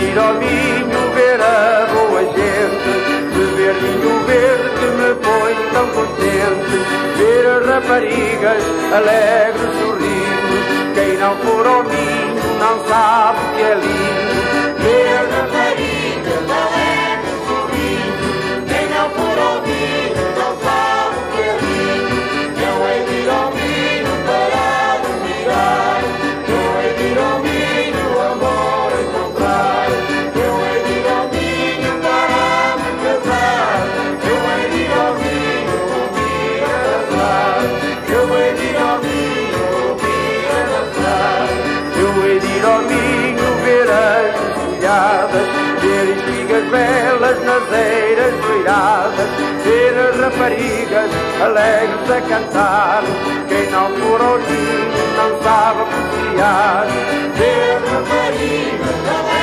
ir ao Minho ver a boa gente, beber vinho verde me põe tão contente, ver as raparigas alegres sorrindo, quem não for ao Minho não sabe que é lindo, ir ao Minho ver as encilhadas, ver espigas belas nas eiras doiradas, ver as raparigas alegres a cantar, quem não for ao Minho não sabe apreciar, ver raparigas alegres